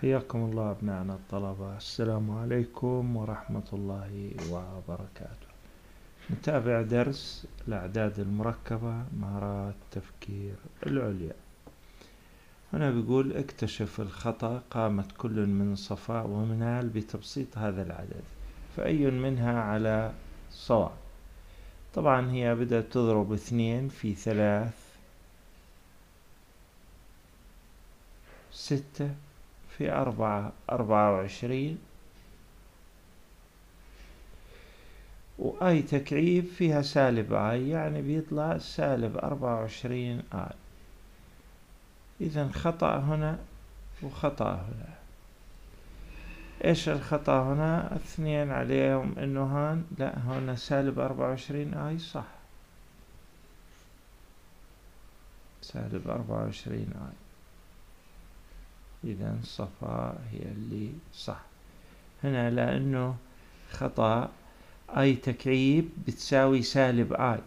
حياكم الله أبنائنا الطلبة السلام عليكم ورحمة الله وبركاته. نتابع درس الأعداد المركبة مهارات التفكير العليا. هنا بيقول اكتشف الخطأ قامت كل من صفاء ومنال بتبسيط هذا العدد فأي منها على صواب؟ طبعا هي بدأت تضرب اثنين في ثلاث ستة في أربعة أربعة وعشرين. وآي تكعيب فيها سالب آي يعني بيطلع سالب أربعة وعشرين آي. إذا خطأ هنا وخطأ هنا. إيش الخطأ هنا؟ اثنين عليهم إنه هان. لا هنا سالب أربعة وعشرين آي صح. سالب أربعة وعشرين آي. إذا صفاء هي اللي صح. هنا لأنه خطأ. أي تكعيب بتساوي سالب آي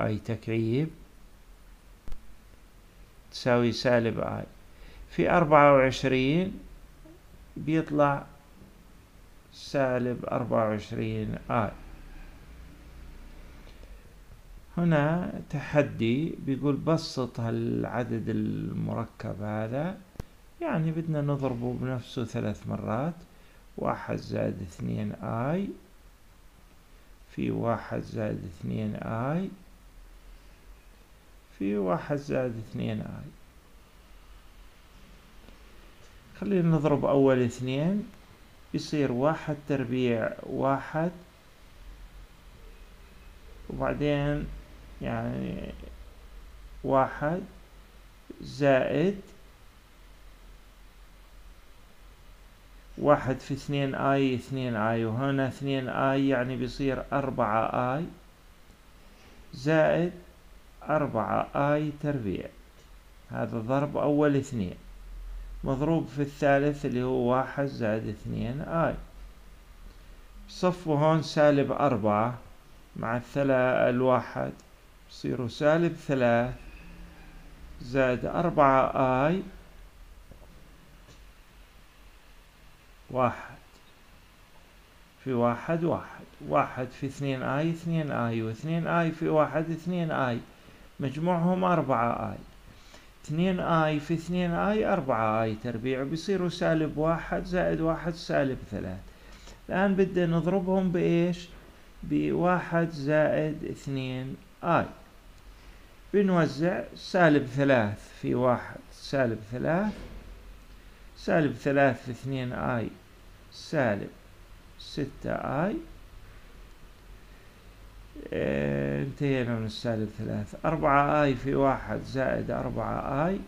أي تكعيب تساوي سالب آي في أربعة وعشرين بيطلع سالب أربعة وعشرين آي هنا تحدي بيقول بسط هالعدد المركب هذا. يعني بدنا نضربه بنفسه ثلاث مرات. واحد زائد اثنين آي. في واحد زائد اثنين آي. في واحد زائد اثنين آي. خلينا نضرب أول اثنين. يصير واحد تربيع واحد. وبعدين يعني واحد زائد واحد في اثنين آي اثنين آي وهنا اثنين آي يعني بيصير أربعة آي زائد أربعة آي تربيع هذا ضرب أول اثنين. مضروب في الثالث اللي هو واحد زائد اثنين آي. صفوا هون سالب أربعة مع الثلا الواحد. يصيروا سالب ثلاث زائد أربعة آي واحد. في واحد واحد. واحد في اثنين آي اثنين آي واثنين آي في واحد اثنين آي. مجموعهم أربعة آي. اثنين آي في اثنين آي أربعة آي. تربيع بيصيروا سالب واحد زائد واحد سالب ثلاث. الآن بدنا نضربهم بإيش؟ بواحد زائد اثنين آي. بنوزع سالب ثلاث في واحد سالب ثلاث. سالب ثلاث في اثنين آي سالب. ستة آي. آه انتهينا من السالب ثلاثة. أربعة آي في واحد زائد أربعة آي.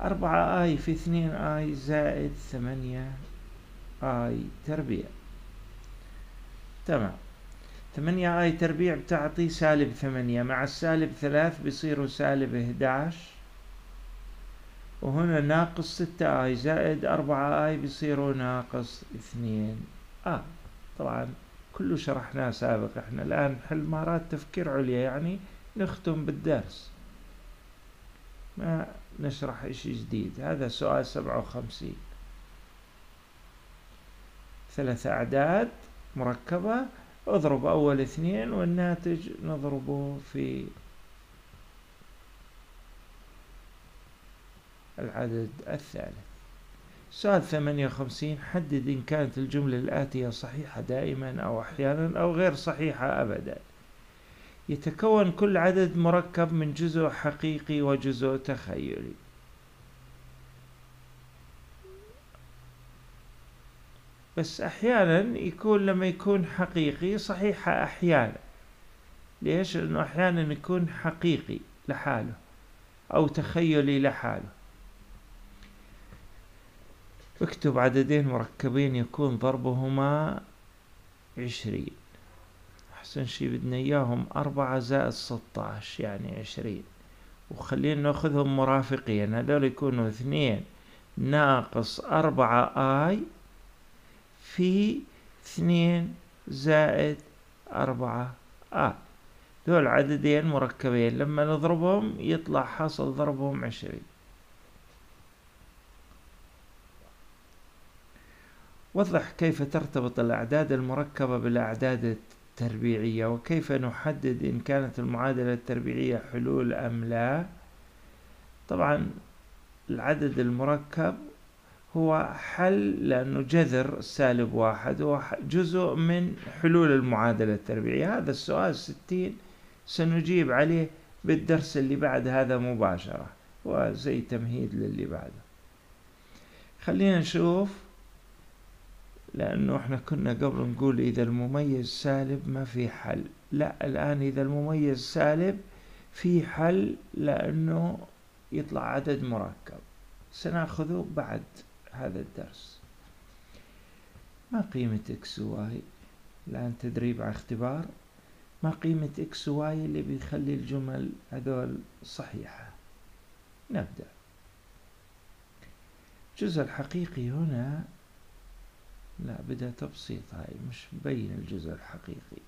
أربعة آي في اثنين آي زائد ثمانية آي تربيع. تمام. ثمانية آي تربيع بتعطي سالب ثمانية. مع السالب ثلاث بيصيروا سالب إهداش وهنا ناقص ستة آي زائد أربعة آي بيصيروا ناقص اثنين آي. طبعا كله شرحناه سابق. إحنا الآن نحل مهارات تفكير عليا يعني نختم بالدرس. ما نشرح إشي جديد؟ هذا سؤال سبعة وخمسين. ثلاث أعداد مركبة اضرب أول اثنين والناتج نضربه في العدد الثالث. سؤال ثمانية وخمسين حدد إن كانت الجملة الآتية صحيحة دائما أو أحيانا أو غير صحيحة أبدا. يتكون كل عدد مركب من جزء حقيقي وجزء تخيلي. بس أحيانا يكون لما يكون حقيقي صحيحة أحيانا. ليش؟ لأنه أحيانا يكون حقيقي لحاله أو تخيلي لحاله. اكتب عددين مركبين يكون ضربهما عشرين. أحسن شي بدنا إياهم أربعة زائد ستاش يعني عشرين. وخلينا نأخذهم مرافقين هذول يكونوا اثنين. ناقص أربعة آي في اثنين زائد أربعة آي. دول عددين مركبين لما نضربهم يطلع حاصل ضربهم عشرين. وضح كيف ترتبط الأعداد المركبة بالأعداد التربيعية وكيف نحدد إن كانت المعادلة التربيعية حلول أم لا. طبعا العدد المركب هو حل لأنه جذر سالب واحد هو جزء من حلول المعادلة التربيعية. هذا السؤال ستين سنجيب عليه بالدرس اللي بعد هذا مباشرة وزي تمهيد للي بعده. خلينا نشوف لأنه إحنا كنا قبل نقول إذا المميز سالب ما في حل. لا الآن إذا المميز سالب في حل لأنه يطلع عدد مركب. سنأخذه بعد هذا الدرس. ما قيمة X و Y الآن تدريب على اختبار. ما قيمة X و Y اللي بيخلي الجمل هذول صحيحة؟ نبدأ. الجزء الحقيقي هنا بدأ تبسيط هاي مش مبين الجزء الحقيقي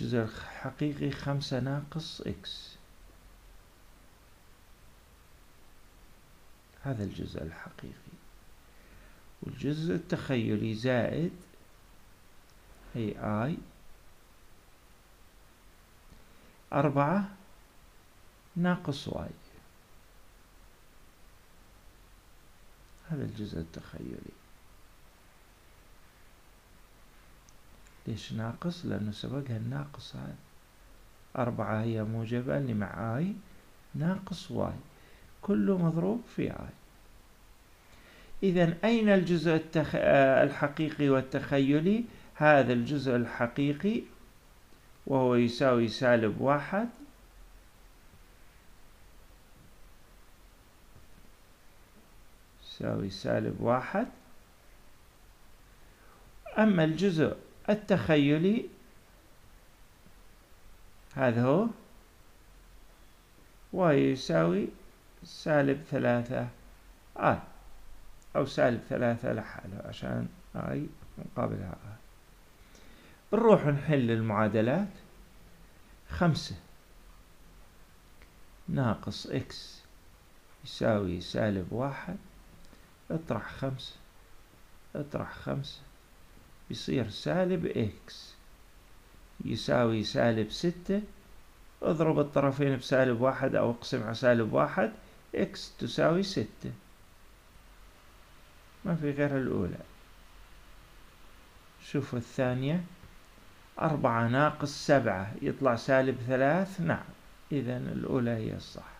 الجزء الحقيقي خمسة ناقص إكس. هذا الجزء الحقيقي. والجزء التخيلي زائد i i أربعة ناقص Y هذا الجزء التخيلي. ليش ناقص؟ لأنه سبقها الناقص هذا أربعة هي موجبة اللي مع i ناقص Y. كله مضروب في i. إذا أين الجزء التخ... الحقيقي والتخيلي؟ هذا الجزء الحقيقي وهو يساوي سالب واحد. يساوي سالب واحد. أما الجزء التخيلي هذا هو. ويساوي سالب ثلاثة i أو سالب ثلاثة لحاله عشان i مقابلها i بنروح نحل المعادلات. خمسة. ناقص x يساوي سالب واحد. اطرح خمسة. اطرح خمسة. يصير سالب x. يساوي سالب ستة اضرب الطرفين بسالب واحد أو اقسم على سالب واحد إكس تساوي ستة. ما في غير الأولى. شوفوا الثانية. أربعة ناقص سبعة يطلع سالب ثلاث نعم. إذا الأولى هي الصح.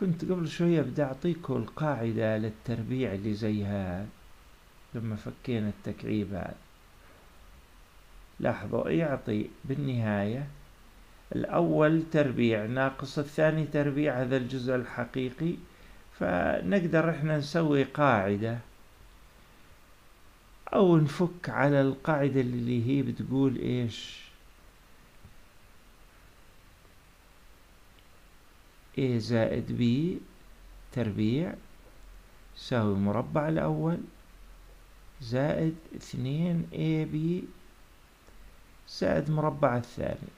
كنت قبل شوية بدي أعطيكم القاعدة للتربيع اللي زي هذا لما فكينا التكعيب. هذا لاحظوا يعطي بالنهاية الأول تربيع ناقص الثاني تربيع هذا الجزء الحقيقي. فنقدر إحنا نسوي قاعدة أو نفك على القاعدة اللي هي بتقول إيش؟ A زائد B تربيع يساوي مربع الأول زائد اثنين AB زائد مربع الثاني.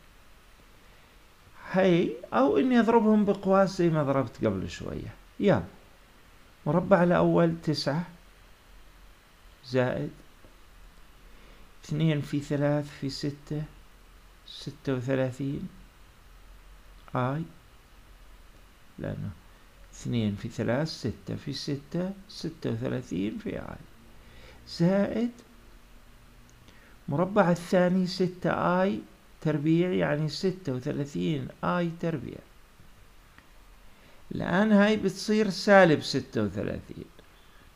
هي أو إني أضربهم بقواس زي ما ضربت قبل شوية. يلا. مربع الأول تسعة زائد اثنين في ثلاث في ستة ستة وثلاثين. آي. لأنه اثنين في ثلاث ستة في ستة ستة وثلاثين في آي زائد مربع الثاني ستة آي تربيع يعني ستة وثلاثين آي تربيع. الآن هاي بتصير سالب ستة وثلاثين.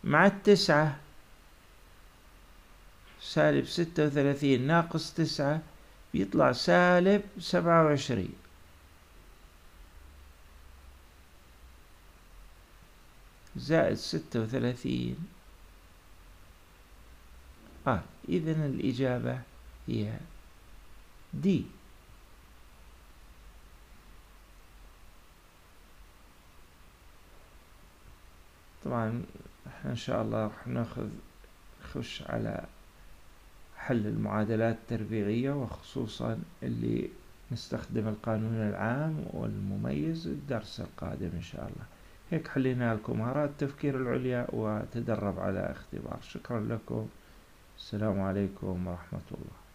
مع التسعة سالب ستة وثلاثين ناقص تسعة بيطلع سالب سبعة وعشرين. زائد ستة وثلاثين. آه إذن الإجابة هي دي طبعا إحنا إن شاء الله راح نأخذ نخش على حل المعادلات التربيعية وخصوصا اللي نستخدم القانون العام والمميز الدرس القادم إن شاء الله. هيك حلينا لكم مهارات التفكير العليا وتدرب على اختبار. شكرا لكم. السلام عليكم ورحمة الله.